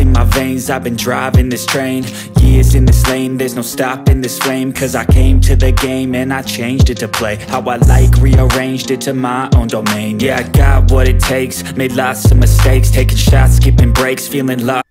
In my veins. I've been driving this train Years in this lane. There's no stopping this flame Cause I came to the game And I changed it to play. How I like Rearranged it to my own domain. Yeah, I got what it takes. Made lots of mistakes. Taking shots, skipping breaks Feeling lost.